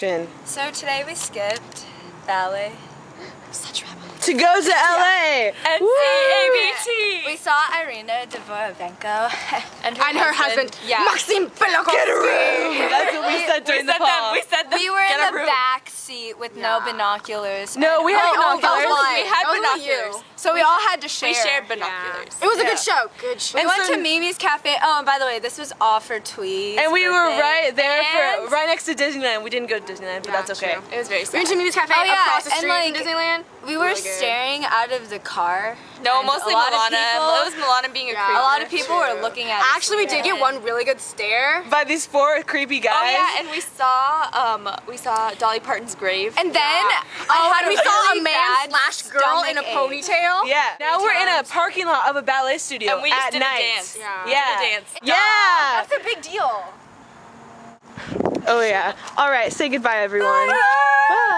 So today we skipped ballet. Such rebel. To go to LA! NCABT! We saw Irina Dvorovenko and her, And her husband, Yeah. Maxim Belokovsky. That's what we said during the prom. we said we were in the back seat with no binoculars. No, we had oh, oh, binoculars. oh, We had only binoculars. you. So we all had to share. We shared binoculars. It was a good show. Good show. We And went so- to Mimi's Cafe. Oh, and by the way, this was all for Tweez. And we were right there for And- right next to Disneyland. We didn't go to Disneyland, but Yeah, that's okay. true. It was very we went to Mimi's Cafe Oh, yeah, across the and, street like, from Disneyland. We were Really staring out of the car. No, mostly a lot Milana. People, it was Milana being a Yeah. creep. a lot of people were looking at us. Actually, we did get one really good stare. By these four creepy guys. Oh yeah, and we saw um we saw Dolly Parton's grave. And then I Oh, had we a saw a man bad slash girl in a stomach ache. ponytail. Yeah. Now we're in a parking lot of a ballet studio And we just at did a night. dance. Yeah. Yeah. did a dance. Yeah. That's a big deal. Oh yeah. All right. Say goodbye, everyone. Bye.